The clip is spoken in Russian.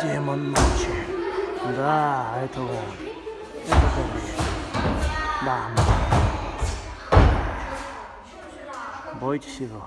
Демон ночи. Да, это он. Это он. Да. Бойтесь его.